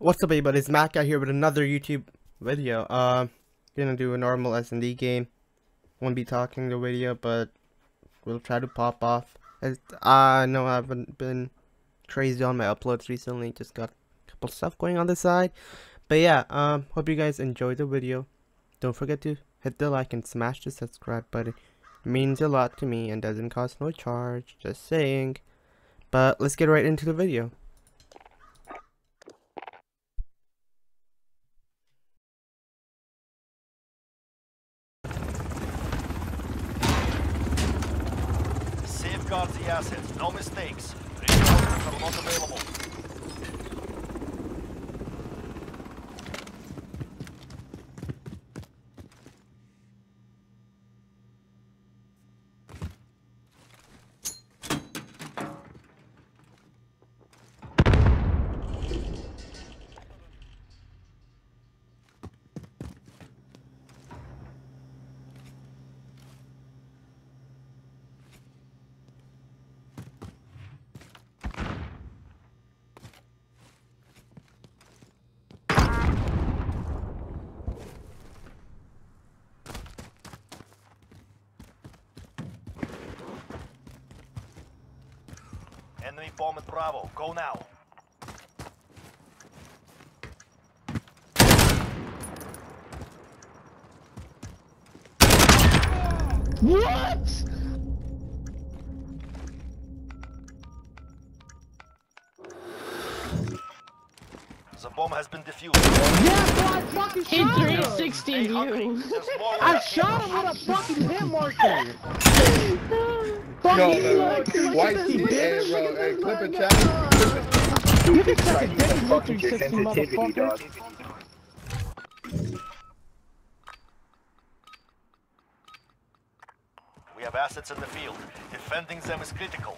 What's up everybody, it's MadCat here with another YouTube video. Uh, gonna do a normal S&D game. Won't be talking the video, but we'll try to pop off. As I know I haven't been crazy on my uploads recently, just got a couple stuff going on the side. But yeah, um, hope you guys enjoyed the video. Don't forget to hit the like and smash the subscribe button. It means a lot to me and doesn't cost no charge, just saying. But let's get right into the video. Safeguard the assets, no mistakes. Reinforcements are not available. Enemy bomb at Bravo. Go now. What? The bomb has been defused. Yeah, bro, I fucking He shot him. 360 you. There's more where I shot him with a fucking hit marker. No, no, uh, look, look White at T, hey, bro, hey, clip a chat. at You can suck a dick, you 360 motherfucker. We have assets in the field. Defending them is critical.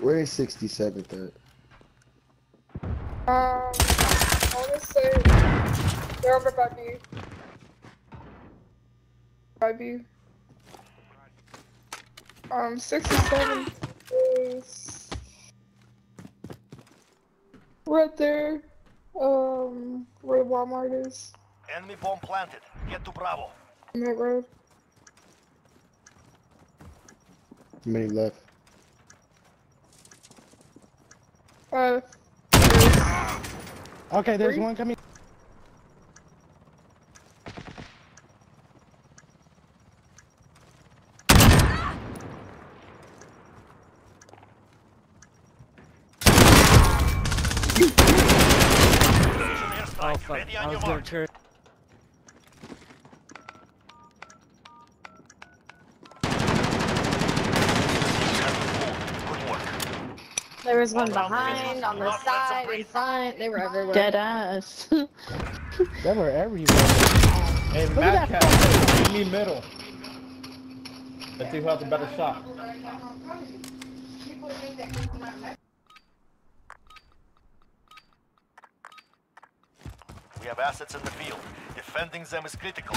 Where is 67th at? Um, I want to say they're over by me. By me. Um, 67 is right there. Um, where Walmart is Enemy bomb planted. Get to Bravo. on that road. How many left? Uh, Okay, there's Three? one coming. Airstrike. Ready on your mark. turn. Good. There was one Well, well, behind, on the well, that's a side, brief. in front. They were everywhere. Dead ass. They were everywhere. Hey, Look Mad at that me middle. Let's see who has a better shot. Have assets in the field. Defending them is critical.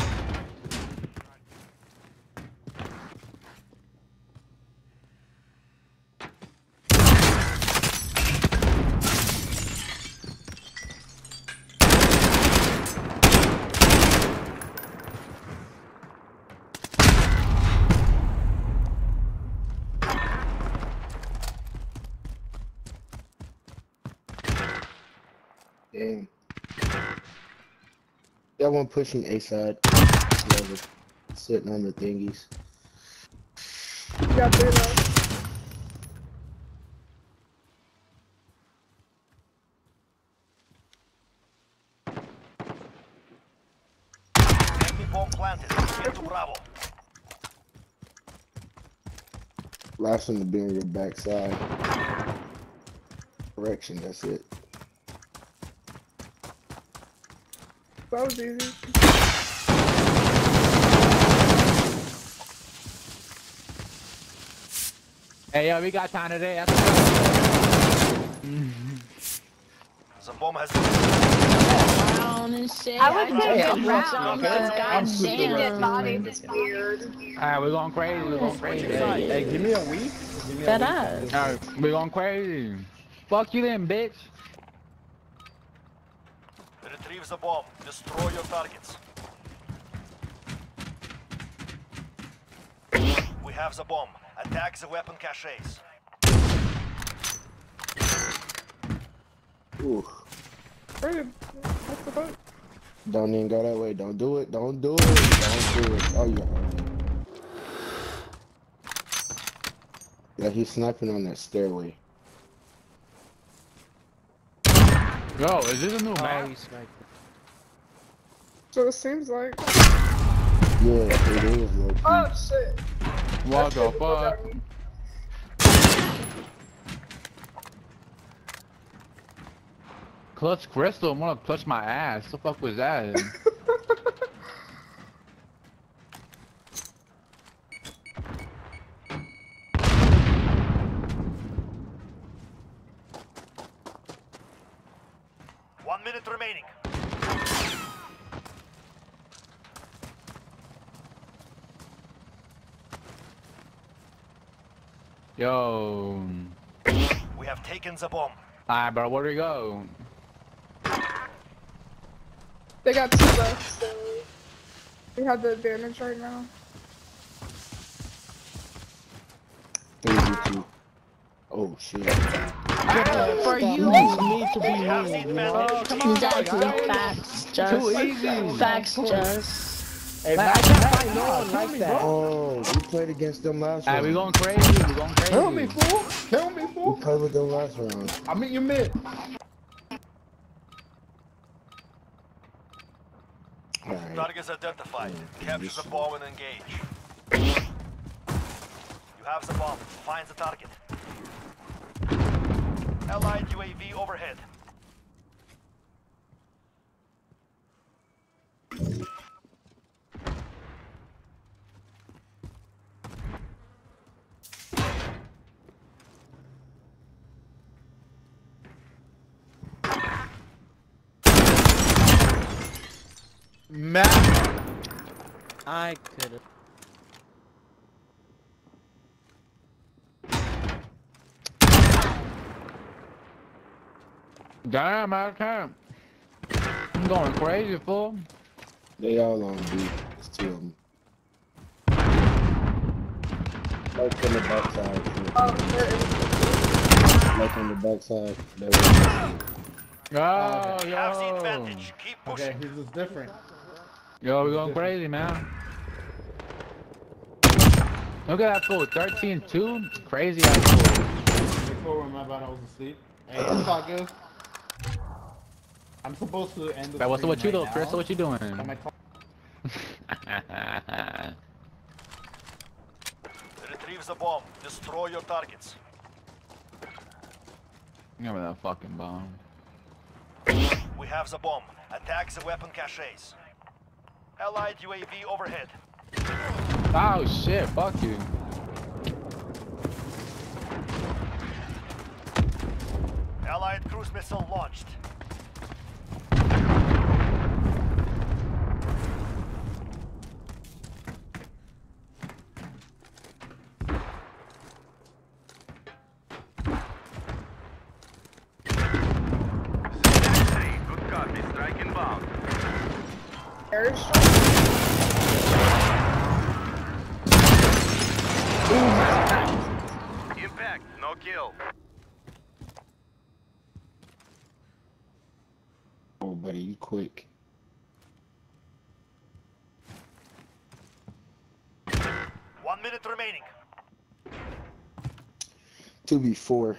Dang. That one pushing A side. Sitting on the thingies. you got three left. Enemy bomb planted. Get to Bravo. Last one to be on your backside. Correction, that's it. That was easy. Hey, yo, we got time today. The bomb has been Down and shit. I would just say got good dropped round, on but this I'm super seeing rough. dead bodies is weird. Alright, we're going crazy. We're going crazy. Hey, give me a week. Give me a Dead week. ass. Alright, we're going crazy. Fuck you then, bitch. Retrieve the bomb. Destroy your targets. We have the bomb. Attack the weapon caches. Ooh. Where did- What's the boat? Don't even go that way. Don't do it. Don't do it. Don't do it. Oh yeah. Yeah, he's sniping on that stairway. Yo, is this a new map? So it seems like. Yeah, it is. Low key. Oh shit. What the That fuck? Clutch crystal, I'm gonna clutch my ass. The fuck was that? One minute remaining. Yo. We have taken the bomb. Alright, bro, where do we go? They got two left, so we have the advantage right now. Three v two. Oh shit. For you. need to be We have here, oh, you know? advantage. Exactly. Facts. Just. Facts. Just. Hey, man, I can't find no one like that. Oh, we played against them last Alright, round. we going crazy. We going crazy. Kill me, fool. Kill me, We fool. played with them last round. I mean, you mid. Alright. Targets identified. Capture the bomb and engage. You have the bomb. Find the target. Allied UAV overhead. Matt. I could have. Damn, I can't. I'm going crazy, fool. They all on B. It's two of them. Like on the backside. too. Oh. Like on the backside. They were- Oh, You have the yo. advantage. Keep Okay, pushing. he's just different. Yo, we going crazy, man. Look at that fool, 13-2. Crazy ass fool. Before remember I was asleep. Hey, it's all good. I'm supposed to end the But what's stream what you right though, now. Chris? What you doing? Am I Retrieve the bomb. Destroy your targets. Give me that fucking bomb. We have the bomb. Attack the weapon caches. Allied UAV overhead. Oh shit, fuck you. Allied cruise missile launched. Impact. No kill. Oh, buddy, you quick. One minute remaining. 2v4.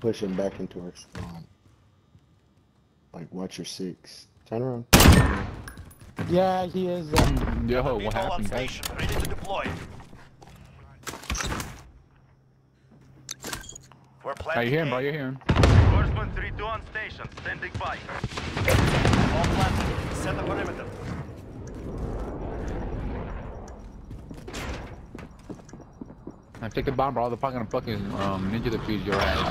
Pushing back into our spawn. Like, watch your six. Turn around. Yeah, he is. Um, Yo, what People happened, guys? station. Ready to deploy. We're Are planning. you hearing, bro? You're hearing. Horseman 3-2 on station. Standing by. All planted. Set the perimeter. I take the bomb, bro. The fucking fucking um ninja defuse your ass.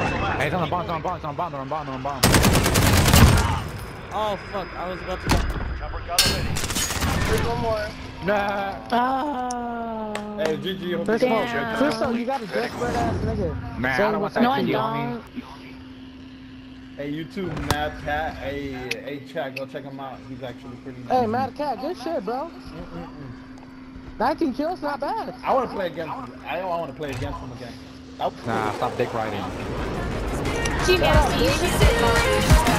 Hey, it's on the bomb, it's on the bomb, it's on the bomb, it's on the bomb, it's on the bomb. oh fuck! I was about to. Go. Chopper gun ready. There's one more. Nah. Ah. Hey, GG, hope Chris, you Mo, Damn. Crystal, you got a desperate ass nigga. Man, Say I don't what's want No, that I kill, don't. Hey, you too, Mad Cat. Hey, hey, chat, go check him out. He's actually pretty nice. Hey, Mad Cat, good shit, bro. Mm -mm -mm. 19 kills, not bad. I want to play against him. I want to play against him again. That- Nah, stop dick riding. Team SD.